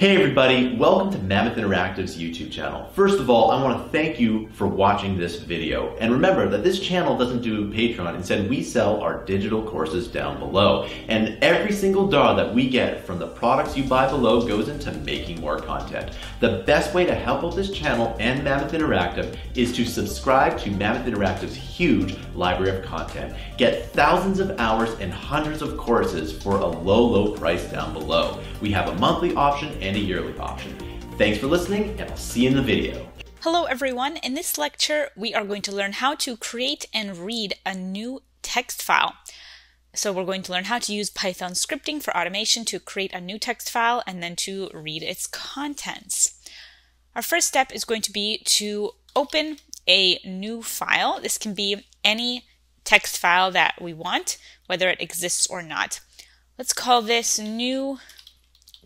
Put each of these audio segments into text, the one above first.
Hey everybody, welcome to Mammoth Interactive's YouTube channel. First of all, I want to thank you for watching this video. And remember that this channel doesn't do Patreon, instead we sell our digital courses down below. And every single dollar that we get from the products you buy below goes into making more content. The best way to help out this channel and Mammoth Interactive is to subscribe to Mammoth Interactive's huge library of content. Get thousands of hours and hundreds of courses for a low, low price down below. We have a monthly option and a yearly option. Thanks for listening, and I'll see you in the video. Hello everyone, in this lecture we are going to learn how to create and read a new text file. So we're going to learn how to use Python scripting for automation to create a new text file and then to read its contents. Our first step is going to be to open a new file. This can be any text file that we want, whether it exists or not. Let's call this new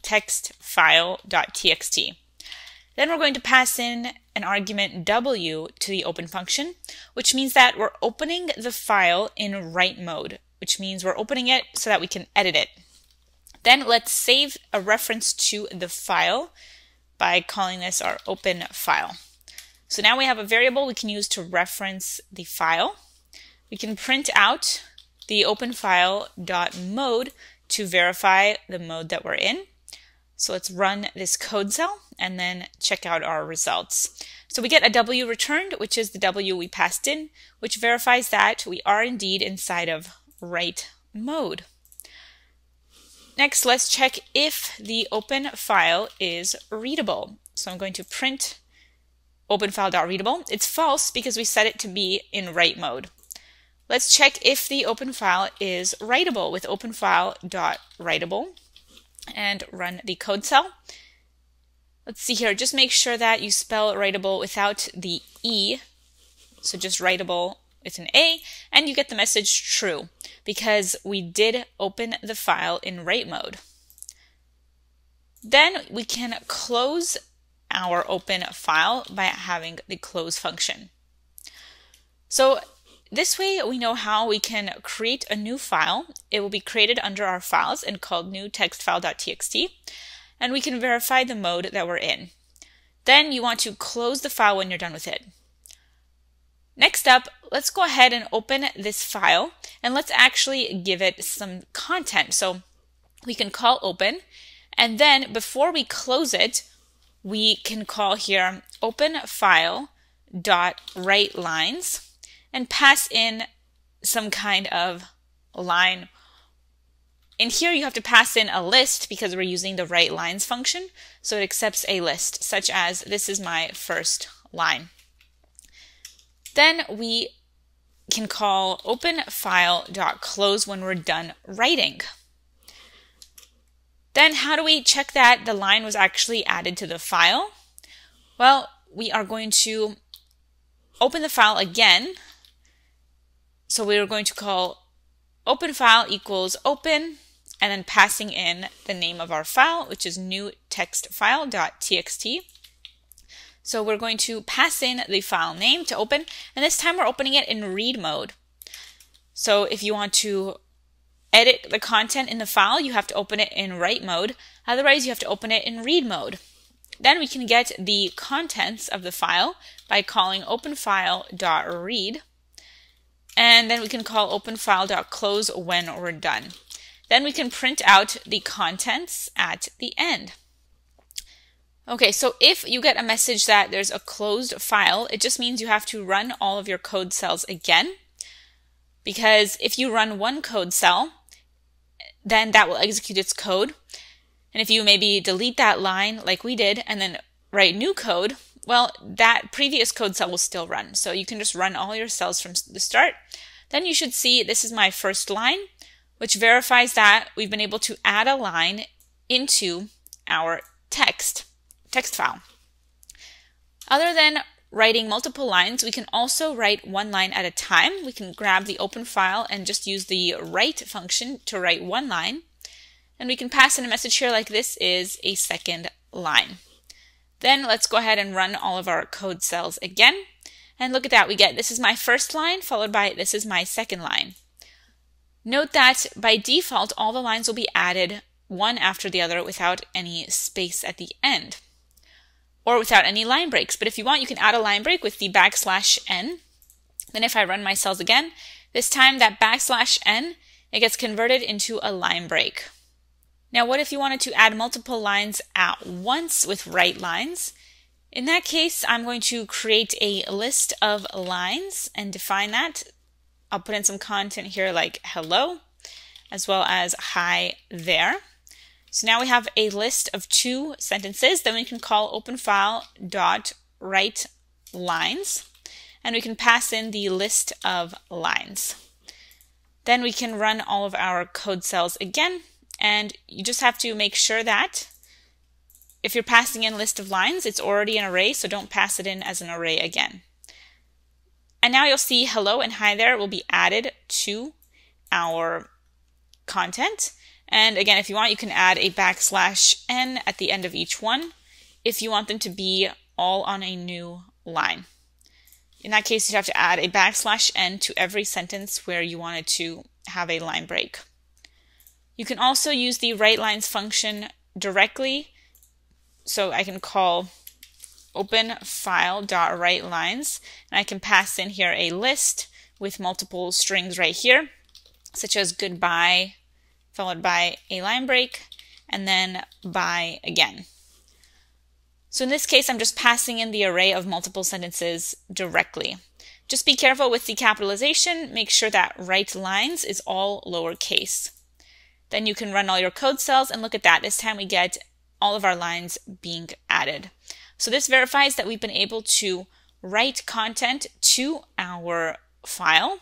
text file.txt. Then we're going to pass in an argument w to the open function, which means that we're opening the file in write mode, which means we're opening it so that we can edit it. Then let's save a reference to the file by calling this our open file. So now we have a variable we can use to reference the file. We can print out the open file dot mode to verify the mode that we're in. So let's run this code cell and then check out our results. So we get a W returned, which is the W we passed in, which verifies that we are indeed inside of write mode. Next, let's check if the open file is readable. So I'm going to print openfile.readable. It's false because we set it to be in write mode. Let's check if the open file is writable with openfile.writable and run the code cell. Let's see here, just make sure that you spell writable without the E, so just writable with an A, and you get the message true because we did open the file in write mode. Then we can close our open file by having the close function. So this way we know how we can create a new file. It will be created under our files and called new textfile.txt and we can verify the mode that we're in. Then you want to close the file when you're done with it. Next up, let's go ahead and open this file and let's actually give it some content. So we can call open and then before we close it, we can call here open file dot write lines and pass in some kind of line. In here, you have to pass in a list because we're using the write lines function. So it accepts a list, such as this is my first line. Then we can call open file.close when we're done writing. Then how do we check that the line was actually added to the file? Well, we are going to open the file again. So we are going to call open file equals open and then passing in the name of our file, which is new text file.txt. So we're going to pass in the file name to open, and this time we're opening it in read mode. So if you want to edit the content in the file, you have to open it in write mode. Otherwise, you have to open it in read mode. Then we can get the contents of the file by calling openfile.read. And then we can call openfile.close when we're done. Then we can print out the contents at the end. Okay, so if you get a message that there's a closed file, it just means you have to run all of your code cells again. Because if you run one code cell, then that will execute its code. And if you maybe delete that line like we did and then write new code, well, that previous code cell will still run. So you can just run all your cells from the start. Then you should see this is my first line, which verifies that we've been able to add a line into our text, text file. Other than writing multiple lines, we can also write one line at a time. We can grab the open file and just use the write function to write one line. And we can pass in a message here like this is a second line. Then let's go ahead and run all of our code cells again. And look at that, we get this is my first line followed by this is my second line. Note that by default, all the lines will be added one after the other without any space at the end or without any line breaks. But if you want, you can add a line break with the backslash n. Then if I run my cells again, this time that backslash n, it gets converted into a line break. Now, what if you wanted to add multiple lines at once with write lines? In that case, I'm going to create a list of lines and define that. I'll put in some content here like hello, as well as hi there. So now we have a list of two sentences. Then we can call open file dot write lines, and we can pass in the list of lines. Then we can run all of our code cells again, and you just have to make sure that if you're passing in list of lines, it's already an array, so don't pass it in as an array again. And now you'll see hello and hi there will be added to our content. And again, if you want, you can add a backslash n at the end of each one if you want them to be all on a new line. In that case, you'd have to add a backslash n to every sentence where you wanted to have a line break. You can also use the write lines function directly. So I can call open file dot write lines and I can pass in here a list with multiple strings right here, such as goodbye, followed by a line break, and then bye again. So in this case, I'm just passing in the array of multiple sentences directly. Just be careful with the capitalization. Make sure that write lines is all lowercase. Then you can run all your code cells and look at that. This time we get all of our lines being added. So this verifies that we've been able to write content to our file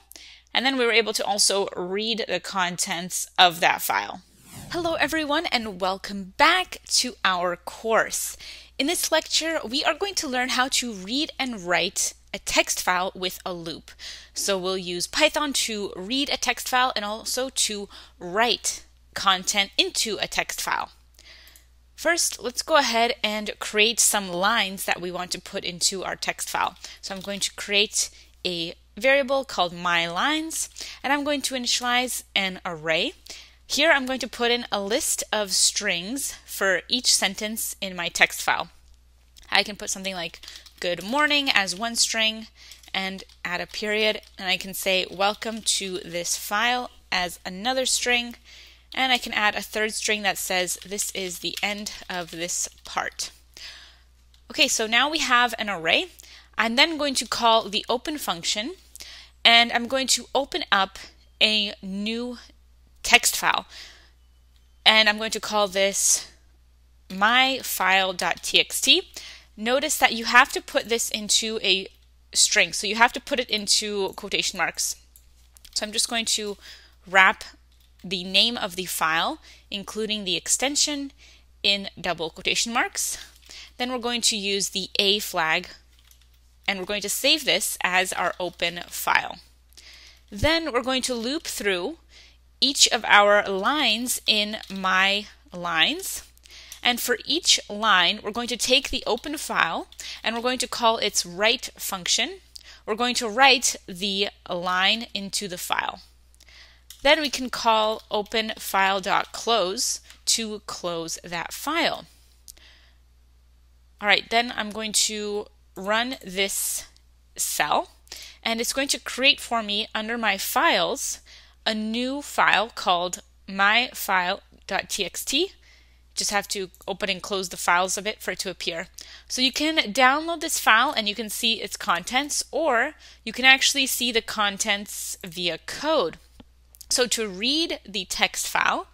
and then we were able to also read the contents of that file. Hello everyone and welcome back to our course. In this lecture, we are going to learn how to read and write a text file with a loop. So we'll use Python to read a text file and also to write content into a text file. First, let's go ahead and create some lines that we want to put into our text file. So I'm going to create a variable called myLines, and I'm going to initialize an array. Here I'm going to put in a list of strings for each sentence in my text file. I can put something like good morning as one string and add a period, and I can say welcome to this file as another string, and I can add a third string that says this is the end of this part. Okay, so now we have an array. I'm then going to call the open function and I'm going to open up a new text file. And I'm going to call this myfile.txt. Notice that you have to put this into a string, so you have to put it into quotation marks. So I'm just going to wrap the name of the file, including the extension, in double quotation marks. Then we're going to use the A flag and we're going to save this as our open file. Then we're going to loop through each of our lines in my lines. And for each line, we're going to take the open file and we're going to call its write function. We're going to write the line into the file. Then we can call open file.close to close that file. All right, then I'm going to run this cell and it's going to create for me under my files a new file called myfile.txt. Just have to open and close the files a bit for it to appear. So you can download this file and you can see its contents, or you can actually see the contents via code. So to read the text file,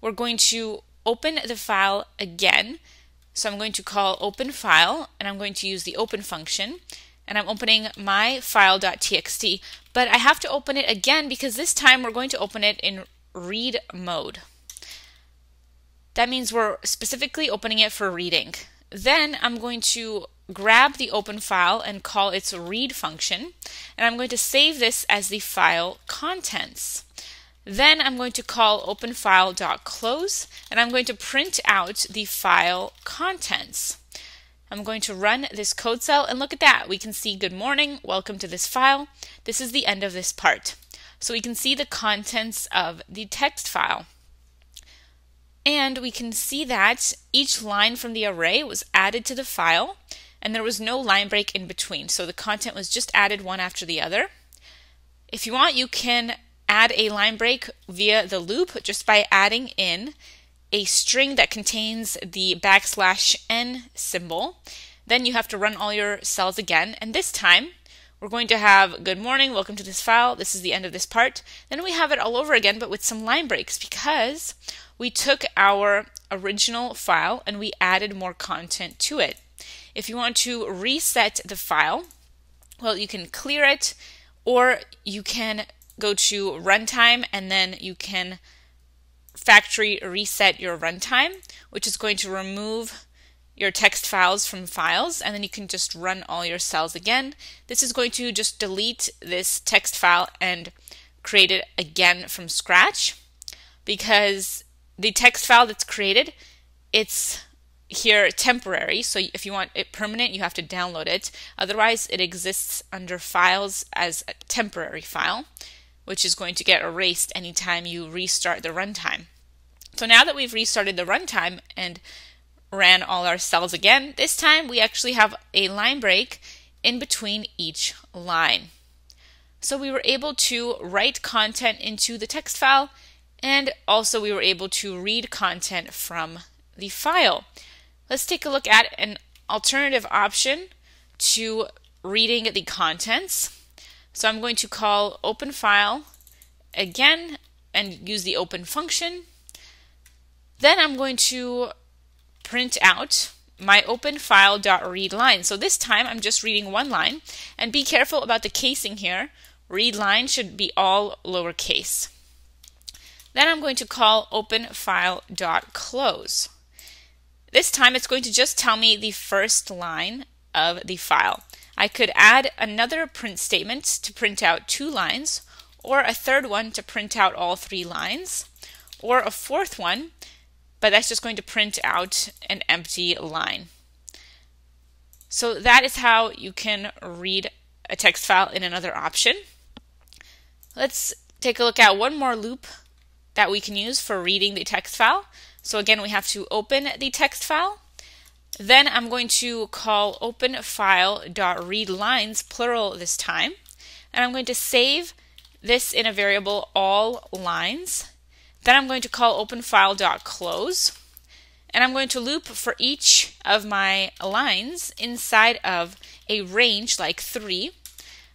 we're going to open the file again so I'm going to call open file and I'm going to use the open function and I'm opening my file.txt, but I have to open it again because this time we're going to open it in read mode. That means we're specifically opening it for reading. Then I'm going to grab the open file and call its read function, and I'm going to save this as the file contents. Then I'm going to call openfile.close and I'm going to print out the file contents. I'm going to run this code cell and look at that. We can see good morning, welcome to this file. This is the end of this part. So we can see the contents of the text file. And we can see that each line from the array was added to the file and there was no line break in between. So the content was just added one after the other. If you want, you can add a line break via the loop just by adding in a string that contains the backslash n symbol. Then you have to run all your cells again. And this time, we're going to have good morning, welcome to this file. This is the end of this part. Then we have it all over again, but with some line breaks because we took our original file and we added more content to it. If you want to reset the file, well, you can clear it or you can go to runtime and then you can factory reset your runtime, which is going to remove your text files from files and then you can just run all your cells again. This is going to just delete this text file and create it again from scratch because the text file that's created, it's here temporary. So if you want it permanent, you have to download it. Otherwise, it exists under files as a temporary file, which is going to get erased anytime you restart the runtime. So now that we've restarted the runtime and ran all our cells again, this time we actually have a line break in between each line. So we were able to write content into the text file and also we were able to read content from the file. Let's take a look at an alternative option to reading the contents. So I'm going to call open file again and use the open function. Then I'm going to print out my open file dot read line. So this time I'm just reading one line and be careful about the casing here. Read line should be all lowercase. Then I'm going to call open file dot close. This time it's going to just tell me the first line of the file. I could add another print statement to print out two lines, or a third one to print out all three lines, or a fourth one, but that's just going to print out an empty line. So that is how you can read a text file in another option. Let's take a look at one more loop that we can use for reading the text file. So again, we have to open the text file. Then I'm going to call open file dot read lines plural this time. And I'm going to save this in a variable all lines. Then I'm going to call open file dot close. And I'm going to loop for each of my lines inside of a range like three.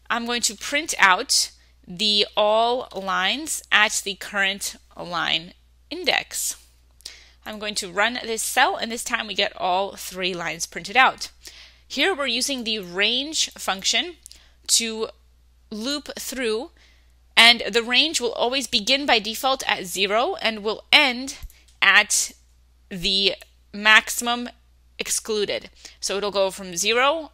I'm going to print out the all lines at the current line index. I'm going to run this cell and this time we get all three lines printed out. Here we're using the range function to loop through and the range will always begin by default at zero and will end at the maximum excluded. So it'll go from zero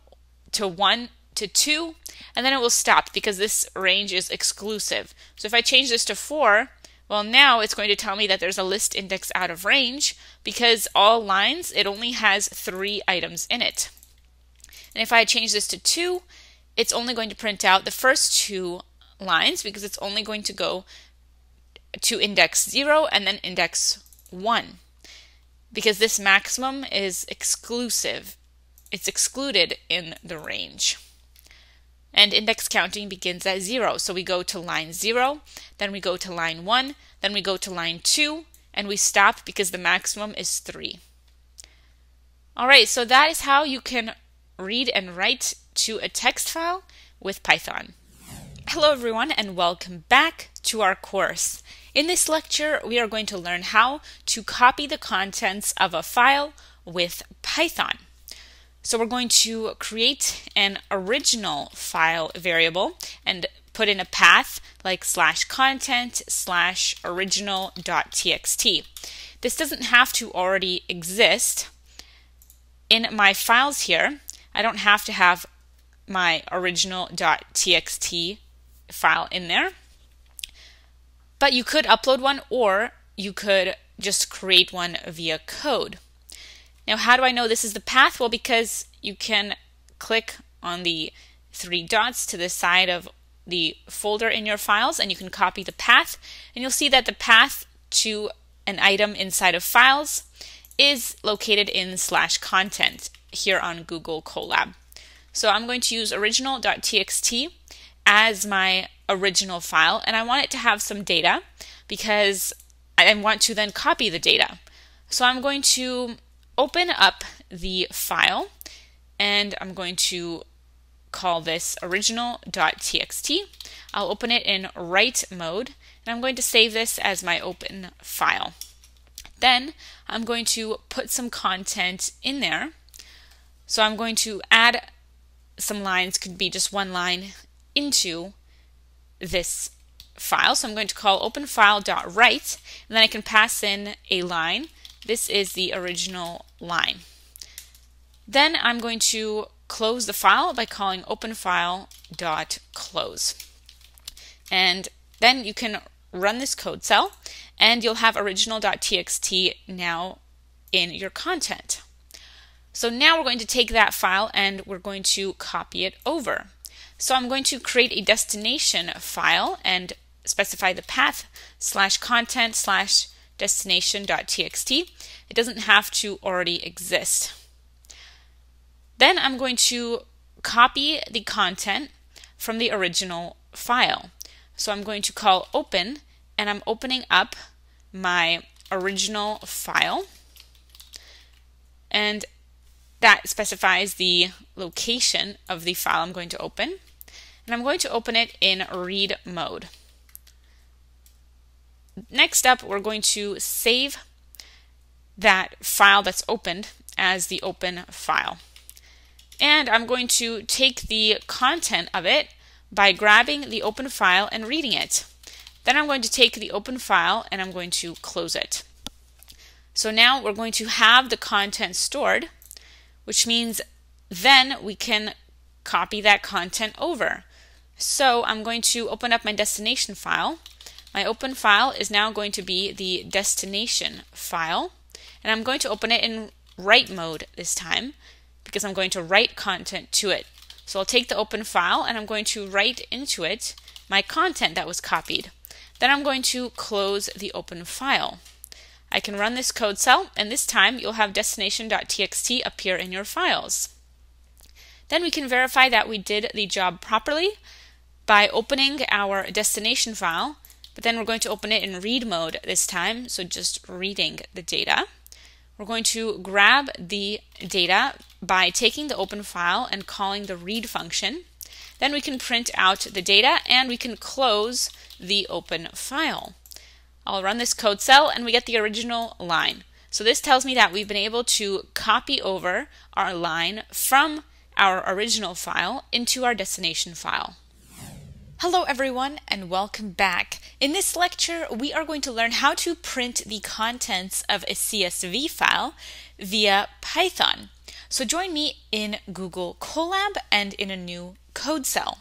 to one to two and then it will stop because this range is exclusive. So if I change this to four, well, now it's going to tell me that there's a list index out of range because all lines, it only has three items in it. And if I change this to 2, it's only going to print out the first two lines because it's only going to go to index 0 and then index 1 because this maximum is exclusive. It's excluded in the range and index counting begins at 0. So we go to line 0, then we go to line 1, then we go to line 2, and we stop because the maximum is 3. Alright, so that is how you can read and write to a text file with Python. Hello everyone and welcome back to our course. In this lecture, we are going to learn how to copy the contents of a file with Python. So we're going to create an original file variable and put in a path like slash content slash original.txt. This doesn't have to already exist. In my files here, I don't have to have my original.txt file in there. But you could upload one or you could just create one via code. Now, how do I know this is the path? Well, because you can click on the three dots to the side of the folder in your files and you can copy the path and you'll see that the path to an item inside of files is located in slash content here on Google Colab. So I'm going to use original.txt as my original file and I want it to have some data because I want to then copy the data. So I'm going to open up the file and I'm going to call this original.txt. I'll open it in write mode and I'm going to save this as my open file. Then I'm going to put some content in there. So I'm going to add some lines, could be just one line, into this file. So I'm going to call open openfile.write, and then I can pass in a line. This is the original line. Then I'm going to close the file by calling openfile.close. And then you can run this code cell and you'll have original.txt now in your content. So now we're going to take that file and we're going to copy it over. So I'm going to create a destination file and specify the path slash content slash destination.txt. It doesn't have to already exist. Then I'm going to copy the content from the original file. So I'm going to call open and I'm opening up my original file and that specifies the location of the file I'm going to open and I'm going to open it in read mode. Next up we're going to save that file that's opened as the open file. And I'm going to take the content of it by grabbing the open file and reading it. Then I'm going to take the open file and I'm going to close it. So now we're going to have the content stored, which means then we can copy that content over. So I'm going to open up my destination file. My open file is now going to be the destination file. And I'm going to open it in write mode this time because I'm going to write content to it. So I'll take the open file and I'm going to write into it my content that was copied. Then I'm going to close the open file. I can run this code cell and this time you'll have destination.txt appear in your files. Then we can verify that we did the job properly by opening our destination file, but then we're going to open it in read mode this time, so just reading the data. We're going to grab the data by taking the open file and calling the read function. Then we can print out the data and we can close the open file. I'll run this code cell and we get the original line. So this tells me that we've been able to copy over our line from our original file into our destination file. Hello everyone and welcome back. In this lecture, we are going to learn how to print the contents of a CSV file via Python. So join me in Google Colab and in a new code cell.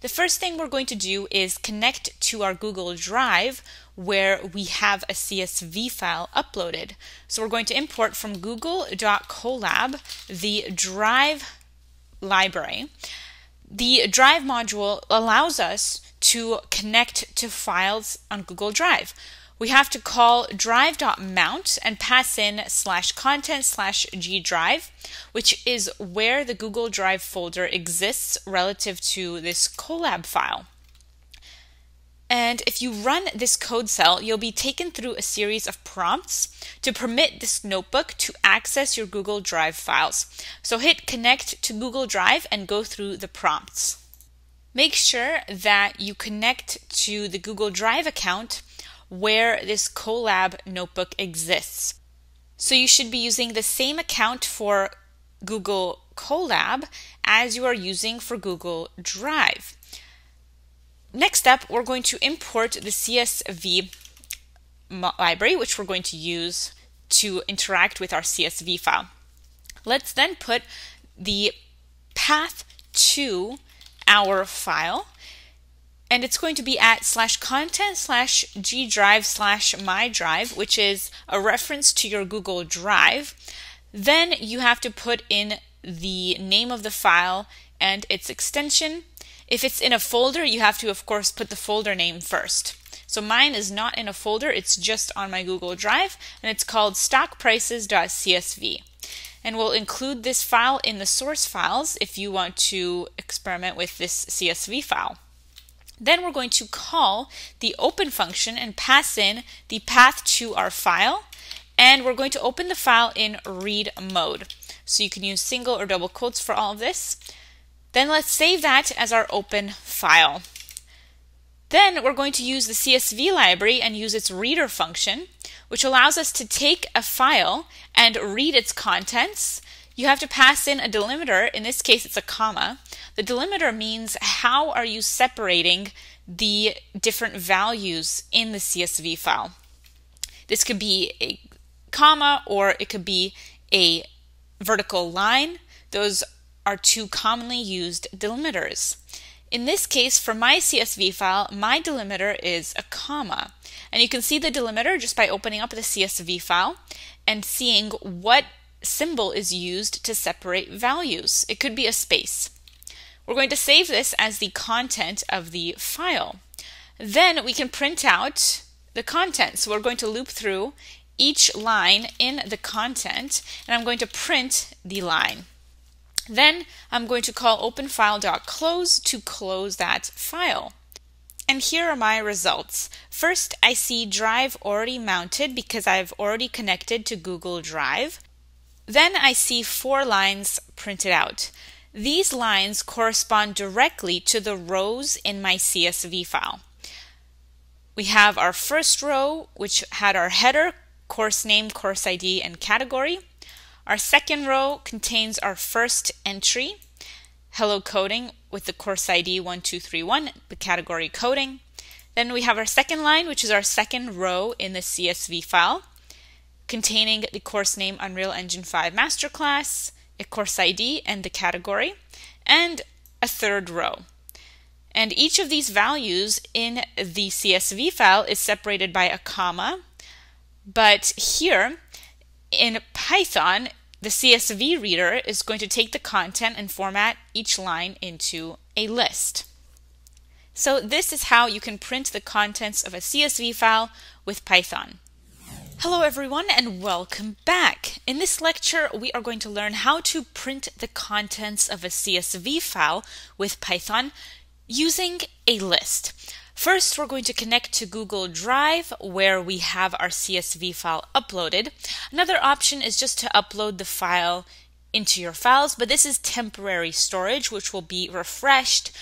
The first thing we're going to do is connect to our Google Drive where we have a CSV file uploaded. So we're going to import from google.colab the drive library. The Drive module allows us to connect to files on Google Drive. We have to call drive.mount and pass in slash content slash G drive, which is where the Google Drive folder exists relative to this Colab file. And if you run this code cell, you'll be taken through a series of prompts to permit this notebook to access your Google Drive files. So hit connect to Google Drive and go through the prompts. Make sure that you connect to the Google Drive account where this Colab notebook exists. So you should be using the same account for Google Colab as you are using for Google Drive. Next up, we're going to import the CSV library, which we're going to use to interact with our CSV file. Let's then put the path to our file and it's going to be at slash content slash g drive slash my drive which is a reference to your google drive then you have to put in the name of the file and its extension if it's in a folder, you have to, of course, put the folder name first. So mine is not in a folder, it's just on my Google Drive, and it's called stockprices.csv. And we'll include this file in the source files if you want to experiment with this CSV file. Then we're going to call the open function and pass in the path to our file. And we're going to open the file in read mode. So you can use single or double quotes for all of this. Then let's save that as our open file. Then we're going to use the CSV library and use its reader function, which allows us to take a file and read its contents. You have to pass in a delimiter, in this case it's a comma. The delimiter means how are you separating the different values in the CSV file. This could be a comma or it could be a vertical line. Those are two commonly used delimiters. In this case, for my CSV file, my delimiter is a comma. And you can see the delimiter just by opening up the CSV file and seeing what symbol is used to separate values. It could be a space. We're going to save this as the content of the file. Then we can print out the content. So we're going to loop through each line in the content and I'm going to print the line. Then I'm going to call openfile.close to close that file. And here are my results. First, I see Drive already mounted because I've already connected to Google Drive. Then I see four lines printed out. These lines correspond directly to the rows in my CSV file. We have our first row, which had our header, course name, course ID, and category. Our second row contains our first entry, hello coding with the course ID 1231, the category coding. Then we have our second line, which is our second row in the CSV file, containing the course name Unreal Engine 5 Masterclass, a course ID and the category, and a third row. And each of these values in the CSV file is separated by a comma, but here in Python, the CSV reader is going to take the content and format each line into a list. So this is how you can print the contents of a CSV file with Python. Hello everyone and welcome back. In this lecture, we are going to learn how to print the contents of a CSV file with Python using a list. First, we're going to connect to Google Drive where we have our CSV file uploaded. Another option is just to upload the file into your files, but this is temporary storage, which will be refreshed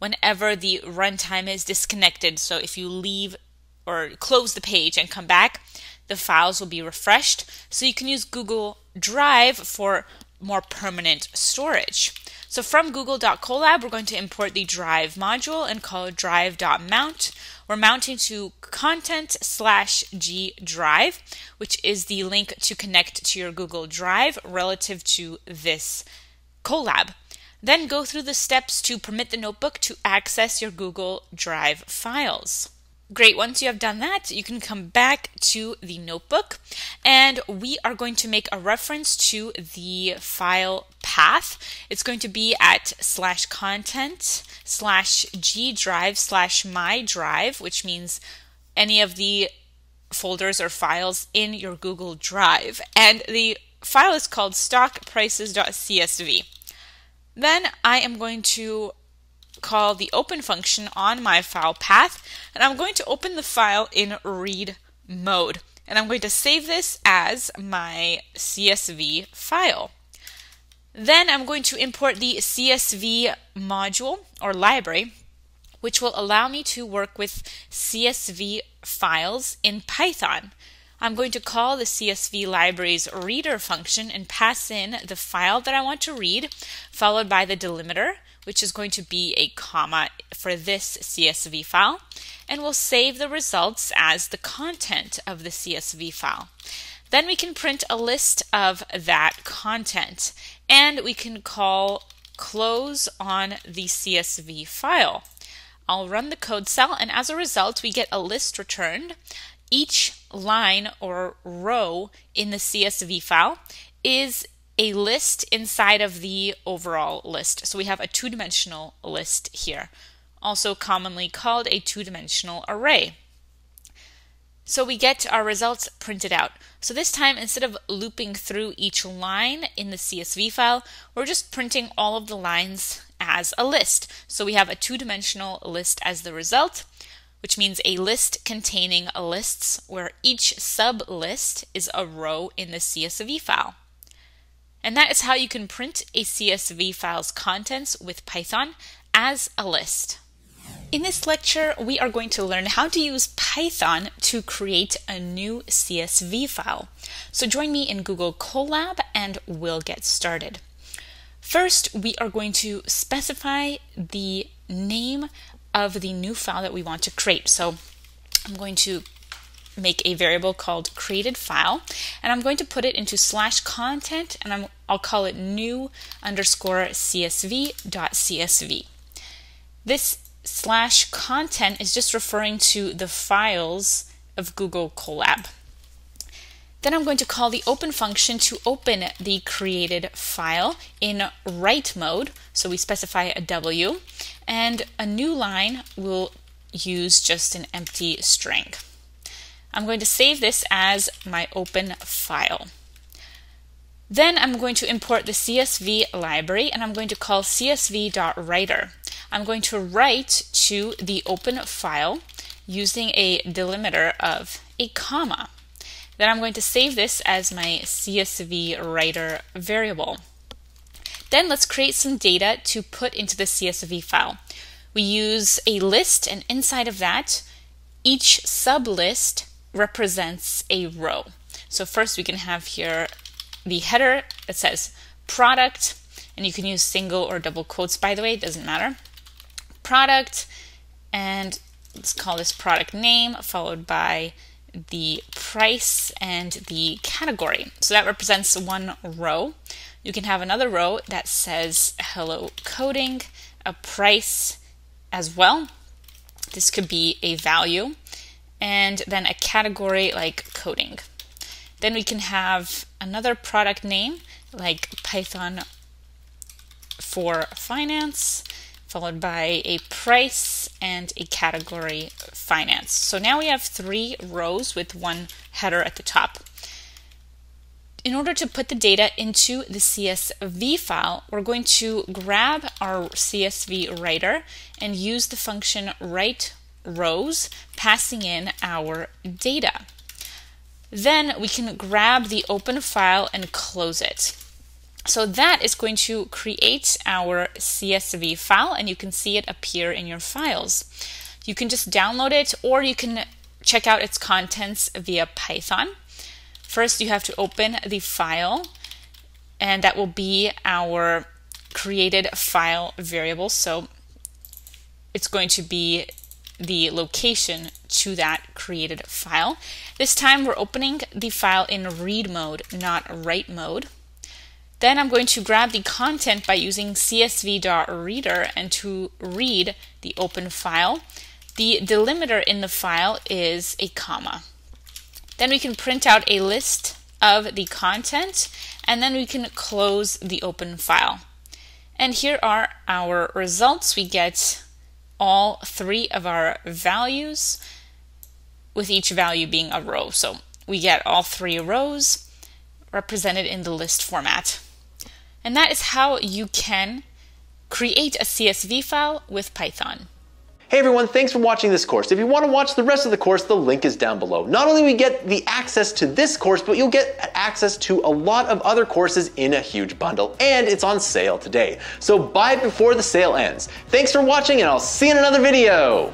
whenever the runtime is disconnected. So if you leave or close the page and come back, the files will be refreshed. So you can use Google Drive for more permanent storage. So from google.colab, we're going to import the drive module and call drive.mount. We're mounting to content slash g drive, which is the link to connect to your Google Drive relative to this Colab. Then go through the steps to permit the notebook to access your Google Drive files. Great. Once you have done that, you can come back to the notebook and we are going to make a reference to the file path. It's going to be at slash content slash G drive slash my drive, which means any of the folders or files in your Google Drive. And the file is called stockprices.csv. Then I am going to call the open function on my file path, and I'm going to open the file in read mode. And I'm going to save this as my CSV file. Then I'm going to import the CSV module or library, which will allow me to work with CSV files in Python. I'm going to call the CSV library's reader function and pass in the file that I want to read, followed by the delimiter, which is going to be a comma for this CSV file, and we'll save the results as the content of the CSV file. Then we can print a list of that content, and we can call close on the CSV file. I'll run the code cell, and as a result, we get a list returned. Each line or row in the CSV file is a list inside of the overall list. So we have a two-dimensional list here, also commonly called a two-dimensional array. So we get our results printed out. So this time, instead of looping through each line in the CSV file, we're just printing all of the lines as a list. So we have a two-dimensional list as the result, which means a list containing lists where each sub-list is a row in the CSV file. And that is how you can print a CSV file's contents with Python as a list. In this lecture, we are going to learn how to use Python to create a new CSV file. So join me in Google Colab and we'll get started. First, we are going to specify the name of the new file that we want to create. So I'm going to make a variable called created file and I'm going to put it into slash content and i will call it new underscore csv dot csv. This slash content is just referring to the files of Google Colab. Then I'm going to call the open function to open the created file in write mode. So we specify a W and a new line will use just an empty string. I'm going to save this as my open file. Then I'm going to import the CSV library and I'm going to call csv.writer. I'm going to write to the open file using a delimiter of a comma. Then I'm going to save this as my CSV writer variable. Then let's create some data to put into the CSV file. We use a list and inside of that, each sublist represents a row. So first we can have here the header that says product, and you can use single or double quotes by the way, it doesn't matter. Product, and let's call this product name, followed by the price and the category. So that represents one row. You can have another row that says hello coding, a price as well. This could be a value and then a category like coding. Then we can have another product name like Python for finance, followed by a price and a category finance. So now we have three rows with one header at the top. In order to put the data into the CSV file, we're going to grab our CSV writer and use the function write rows, passing in our data. Then we can grab the open file and close it. So that is going to create our CSV file and you can see it appear in your files. You can just download it or you can check out its contents via Python. First, you have to open the file and that will be our created file variable. So it's going to be the location to that created file. This time we're opening the file in read mode, not write mode. Then I'm going to grab the content by using csv.reader and to read the open file. The delimiter in the file is a comma. Then we can print out a list of the content and then we can close the open file. And here are our results. We get all three of our values with each value being a row. So we get all three rows represented in the list format. And that is how you can create a CSV file with Python. Hey everyone, thanks for watching this course. If you want to watch the rest of the course, the link is down below. Not only we get the access to this course, but you'll get access to a lot of other courses in a huge bundle, and it's on sale today. So buy it before the sale ends. Thanks for watching, and I'll see you in another video.